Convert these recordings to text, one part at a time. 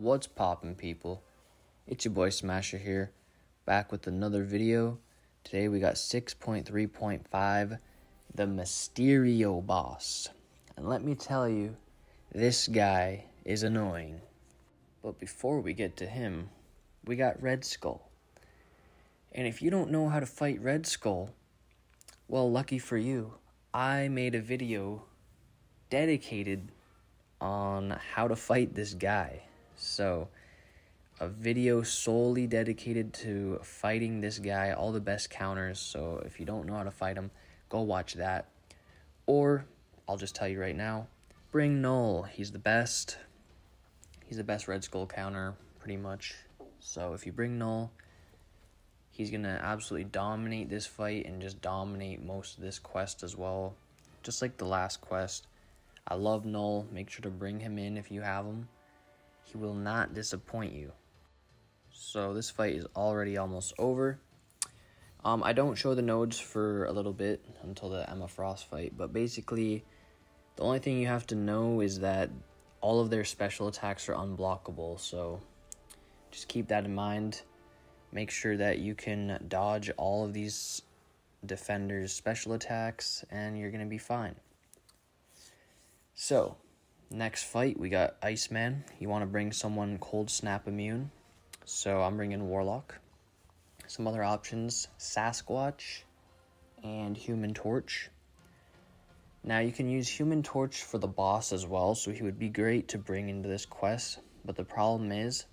What's poppin', people? It's your boy Smasher here, back with another video. Today we got 6.3.5, the Mysterio Boss. And let me tell you, this guy is annoying. But before we get to him, we got Red Skull. And if you don't know how to fight Red Skull, well, lucky for you, I made a video dedicated on how to fight this guy. So, a video solely dedicated to fighting this guy, all the best counters. So, if you don't know how to fight him, go watch that. Or, I'll just tell you right now bring Null. He's the best. He's the best Red Skull counter, pretty much. So, if you bring Null, he's going to absolutely dominate this fight and just dominate most of this quest as well. Just like the last quest. I love Null. Make sure to bring him in if you have him. He will not disappoint you. So this fight is already almost over. Um, I don't show the nodes for a little bit until the Emma Frost fight, but basically, the only thing you have to know is that all of their special attacks are unblockable, so just keep that in mind. Make sure that you can dodge all of these defenders' special attacks, and you're going to be fine. So, Next fight, we got Iceman. You want to bring someone Cold Snap immune. So I'm bringing Warlock. Some other options Sasquatch and Human Torch. Now you can use Human Torch for the boss as well, so he would be great to bring into this quest. But the problem is,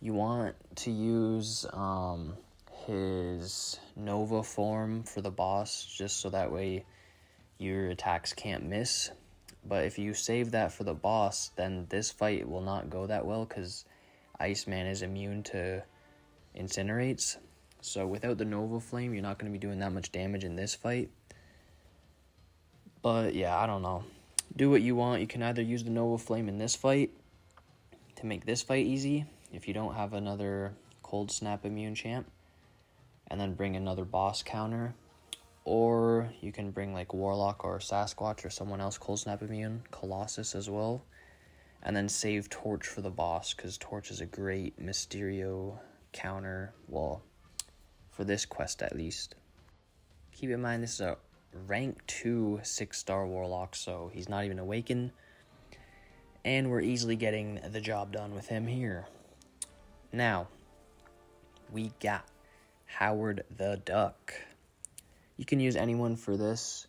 you want to use um, his Nova form for the boss, just so that way your attacks can't miss but if you save that for the boss, then this fight will not go that well because Iceman is immune to incinerates. So without the Nova Flame, you're not going to be doing that much damage in this fight. But yeah, I don't know. Do what you want. You can either use the Nova Flame in this fight to make this fight easy if you don't have another Cold Snap immune champ. And then bring another boss counter or you can bring like Warlock or Sasquatch or someone else Cold Snap Immune, Colossus as well. And then save Torch for the boss, because Torch is a great Mysterio counter. Well, for this quest at least. Keep in mind, this is a rank 2 6 star Warlock, so he's not even awakened. And we're easily getting the job done with him here. Now, we got Howard the Duck. You can use anyone for this.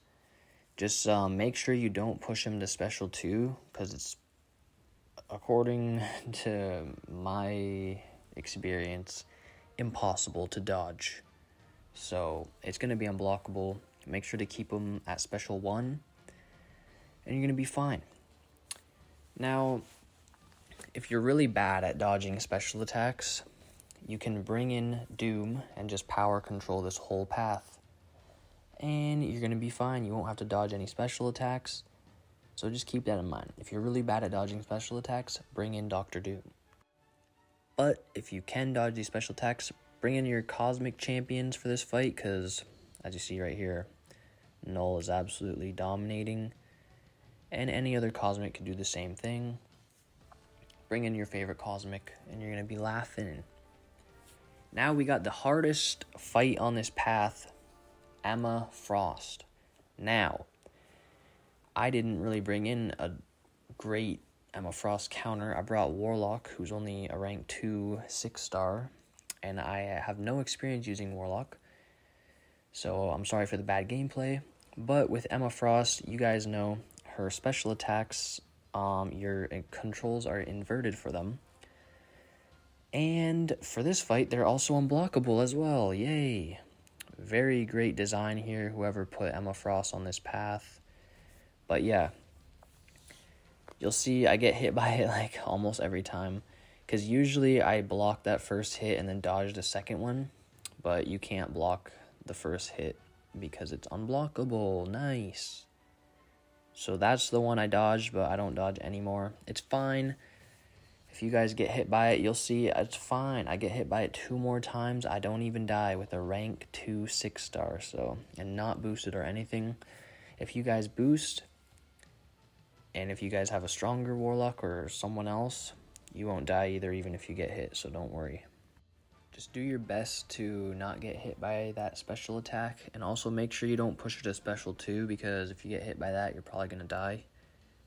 Just um, make sure you don't push him to special 2 because it's, according to my experience, impossible to dodge. So it's going to be unblockable. Make sure to keep him at special 1 and you're going to be fine. Now, if you're really bad at dodging special attacks, you can bring in Doom and just power control this whole path and you're going to be fine. You won't have to dodge any special attacks. So just keep that in mind. If you're really bad at dodging special attacks, bring in Doctor Doom. But if you can dodge these special attacks, bring in your cosmic champions for this fight because, as you see right here, Null is absolutely dominating. And any other cosmic can do the same thing. Bring in your favorite cosmic, and you're going to be laughing. Now we got the hardest fight on this path Emma Frost. Now, I didn't really bring in a great Emma Frost counter. I brought Warlock, who's only a rank 2 6 star, and I have no experience using Warlock. So I'm sorry for the bad gameplay. But with Emma Frost, you guys know her special attacks, um, your controls are inverted for them. And for this fight, they're also unblockable as well. Yay! Very great design here, whoever put Emma Frost on this path. But yeah, you'll see I get hit by it like almost every time. Because usually I block that first hit and then dodge the second one. But you can't block the first hit because it's unblockable. Nice. So that's the one I dodged, but I don't dodge anymore. It's fine. If you guys get hit by it, you'll see it's fine. I get hit by it two more times. I don't even die with a rank 2 6 star, so, and not boosted or anything. If you guys boost, and if you guys have a stronger warlock or someone else, you won't die either, even if you get hit, so don't worry. Just do your best to not get hit by that special attack, and also make sure you don't push it to special 2, because if you get hit by that, you're probably going to die.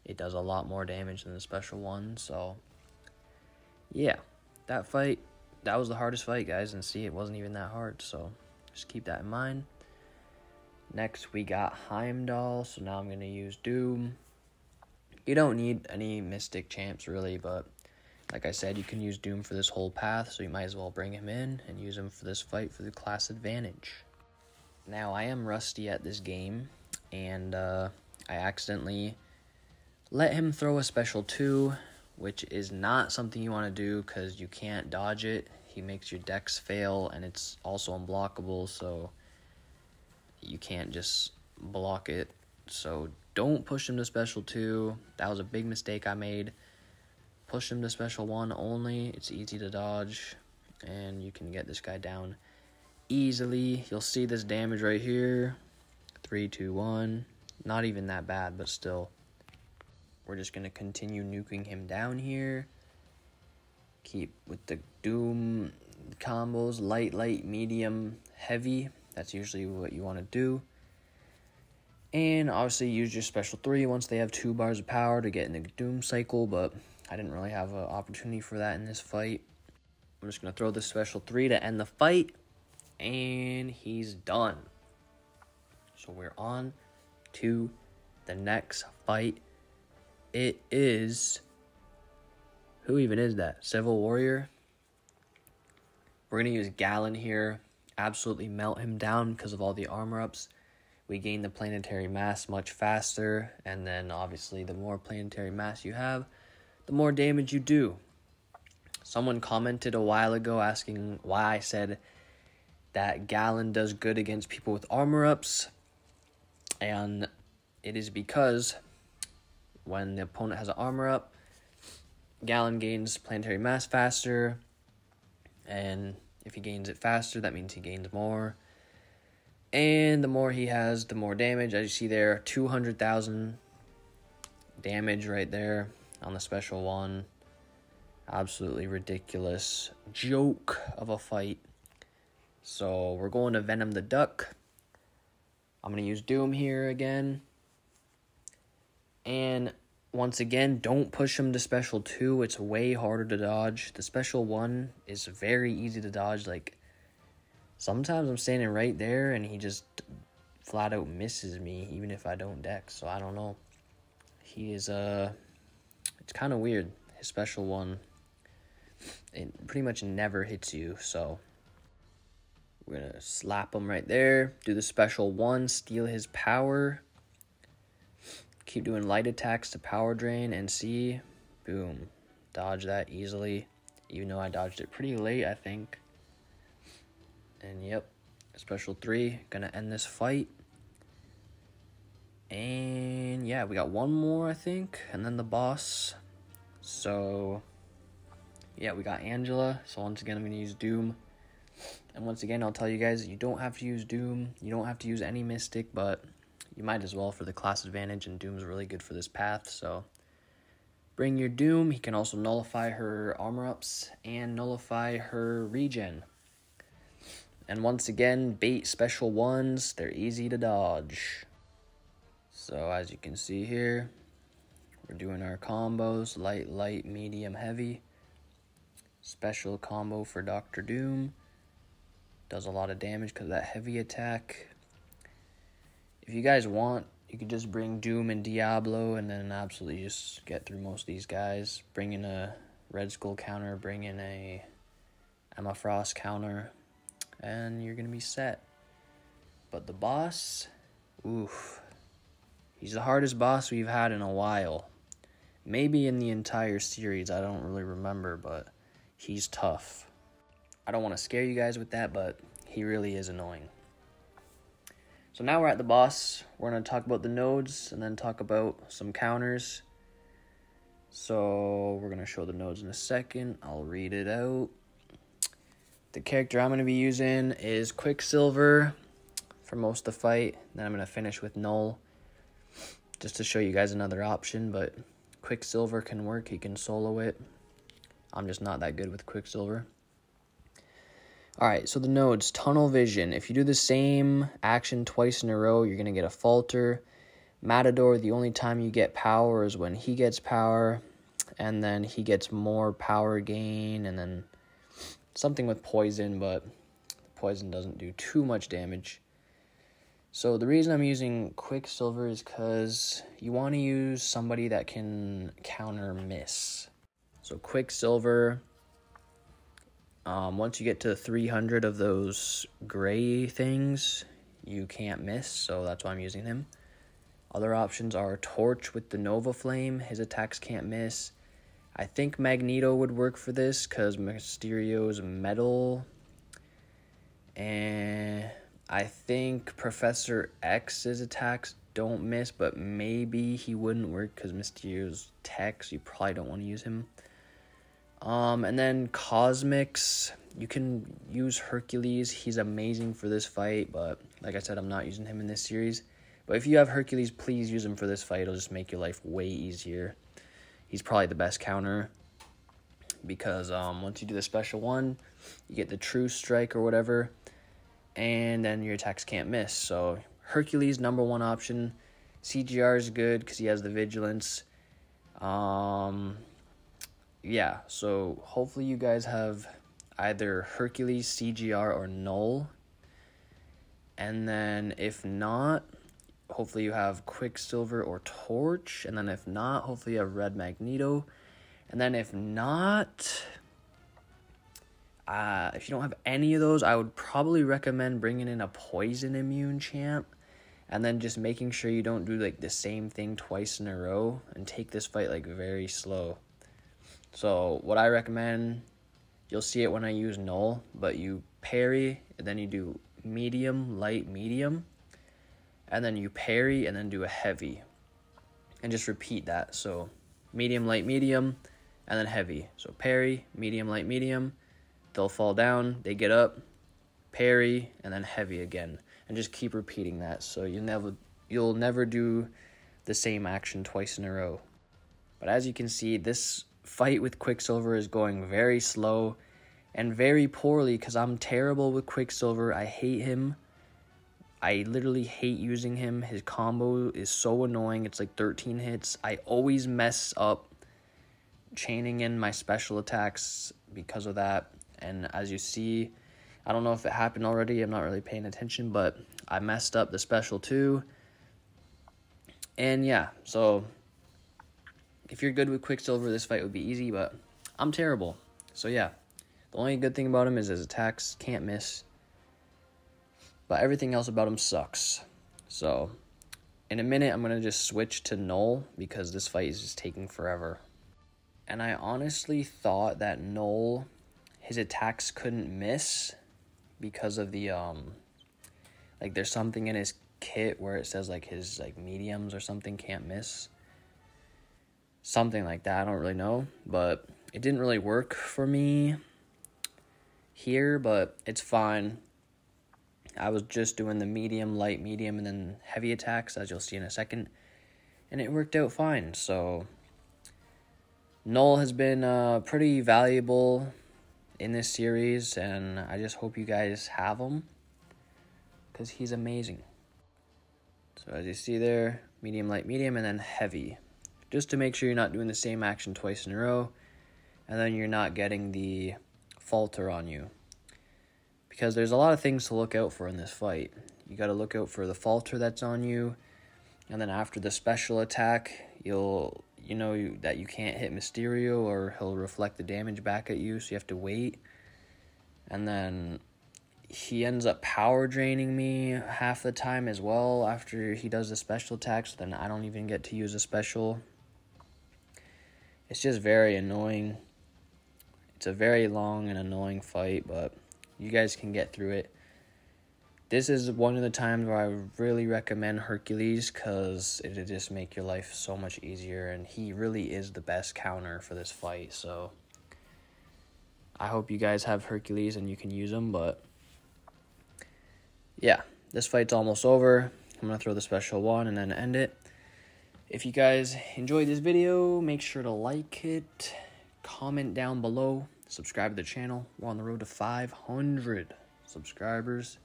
It does a lot more damage than the special 1, so yeah, that fight, that was the hardest fight, guys, and see, it wasn't even that hard, so just keep that in mind. Next, we got Heimdall, so now I'm going to use Doom. You don't need any Mystic champs, really, but like I said, you can use Doom for this whole path, so you might as well bring him in and use him for this fight for the class advantage. Now, I am rusty at this game, and uh, I accidentally let him throw a special 2, which is not something you want to do because you can't dodge it. He makes your dex fail, and it's also unblockable, so you can't just block it. So don't push him to special 2. That was a big mistake I made push him to special one only. It's easy to dodge, and you can get this guy down easily. You'll see this damage right here. Three, two, one. Not even that bad, but still. We're just going to continue nuking him down here. Keep with the Doom combos, light, light, medium, heavy. That's usually what you want to do. And obviously use your special 3 once they have 2 bars of power to get in the Doom cycle, but I didn't really have an opportunity for that in this fight. I'm just going to throw the special 3 to end the fight. And he's done. So we're on to the next fight. It is... Who even is that? Civil Warrior? We're going to use Galan here. Absolutely melt him down because of all the armor ups. We gain the planetary mass much faster. And then obviously the more planetary mass you have, the more damage you do. Someone commented a while ago asking why I said that Galan does good against people with armor ups, and it is because when the opponent has an armor up, Galan gains planetary mass faster, and if he gains it faster, that means he gains more. And the more he has, the more damage. As you see there, 200,000 damage right there on the special one. Absolutely ridiculous joke of a fight. So we're going to Venom the Duck. I'm going to use Doom here again. And once again, don't push him to special 2. It's way harder to dodge. The special 1 is very easy to dodge. Like, sometimes I'm standing right there and he just flat out misses me, even if I don't dex. So I don't know. He is, uh, it's kind of weird. His special one, it pretty much never hits you, so we're gonna slap him right there. Do the special one, steal his power. Keep doing light attacks to power drain and see. Boom. Dodge that easily. Even though I dodged it pretty late, I think. And yep, special three. Gonna end this fight. And yeah, we got one more, I think, and then the boss. So, yeah, we got Angela. So once again, I'm going to use Doom. And once again, I'll tell you guys, you don't have to use Doom. You don't have to use any Mystic, but you might as well for the class advantage, and Doom's really good for this path, so... Bring your Doom. He can also nullify her armor ups and nullify her regen. And once again, bait special ones. They're easy to dodge. So as you can see here, we're doing our combos, light, light, medium, heavy. Special combo for Doctor Doom. Does a lot of damage because that heavy attack. If you guys want, you could just bring Doom and Diablo and then absolutely just get through most of these guys. Bring in a Red Skull counter, bring in a Emma Frost counter, and you're going to be set. But the boss, oof. He's the hardest boss we've had in a while. Maybe in the entire series, I don't really remember, but he's tough. I don't want to scare you guys with that, but he really is annoying. So now we're at the boss. We're going to talk about the nodes and then talk about some counters. So we're going to show the nodes in a second. I'll read it out. The character I'm going to be using is Quicksilver for most of the fight. Then I'm going to finish with Null just to show you guys another option, but Quicksilver can work. He can solo it. I'm just not that good with Quicksilver. Alright, so the nodes, Tunnel Vision. If you do the same action twice in a row, you're going to get a Falter. Matador, the only time you get power is when he gets power, and then he gets more power gain, and then something with Poison, but Poison doesn't do too much damage. So the reason I'm using Quicksilver is because you want to use somebody that can counter Miss. So Quicksilver um, once you get to 300 of those gray things, you can't miss, so that's why I'm using him. Other options are Torch with the Nova Flame, his attacks can't miss. I think Magneto would work for this because Mysterio's metal. And I think Professor X's attacks don't miss, but maybe he wouldn't work because Mysterio's tech, so you probably don't want to use him. Um, and then Cosmics, you can use Hercules. He's amazing for this fight, but like I said, I'm not using him in this series. But if you have Hercules, please use him for this fight. It'll just make your life way easier. He's probably the best counter because um, once you do the special one, you get the true strike or whatever, and then your attacks can't miss. So Hercules, number one option. CGR is good because he has the vigilance. Um, yeah, so hopefully you guys have either Hercules, CGR, or Null. And then if not, hopefully you have Quicksilver or Torch. And then if not, hopefully you have Red Magneto. And then if not, uh, if you don't have any of those, I would probably recommend bringing in a Poison Immune champ. And then just making sure you don't do like the same thing twice in a row and take this fight like very slow. So what I recommend, you'll see it when I use null, but you parry, and then you do medium, light, medium, and then you parry, and then do a heavy. And just repeat that. So medium, light, medium, and then heavy. So parry, medium, light, medium. They'll fall down, they get up, parry, and then heavy again. And just keep repeating that. So you never you'll never do the same action twice in a row. But as you can see, this fight with Quicksilver is going very slow and very poorly because I'm terrible with Quicksilver. I hate him. I literally hate using him. His combo is so annoying. It's like 13 hits. I always mess up chaining in my special attacks because of that. And as you see, I don't know if it happened already. I'm not really paying attention, but I messed up the special too. And yeah, so if you're good with Quicksilver, this fight would be easy, but I'm terrible. So yeah, the only good thing about him is his attacks can't miss. But everything else about him sucks. So in a minute, I'm going to just switch to Null because this fight is just taking forever. And I honestly thought that Null, his attacks couldn't miss because of the, um, like there's something in his kit where it says like his like mediums or something can't miss something like that. I don't really know, but it didn't really work for me here, but it's fine. I was just doing the medium, light, medium, and then heavy attacks, as you'll see in a second, and it worked out fine. So, Null has been uh, pretty valuable in this series, and I just hope you guys have him because he's amazing. So, as you see there, medium, light, medium, and then heavy just to make sure you're not doing the same action twice in a row and then you're not getting the falter on you. Because there's a lot of things to look out for in this fight. You got to look out for the falter that's on you, and then after the special attack, you'll you know you, that you can't hit Mysterio or he'll reflect the damage back at you, so you have to wait. And then he ends up power draining me half the time as well after he does the special attack, so then I don't even get to use a special it's just very annoying. It's a very long and annoying fight, but you guys can get through it. This is one of the times where I really recommend Hercules because it'll just make your life so much easier, and he really is the best counter for this fight. So I hope you guys have Hercules and you can use him, but yeah, this fight's almost over. I'm gonna throw the special one and then end it. If you guys enjoyed this video, make sure to like it, comment down below, subscribe to the channel. We're on the road to 500 subscribers.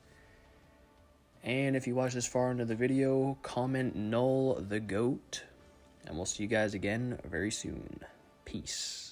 And if you watch this far into the video, comment null the goat. And we'll see you guys again very soon. Peace.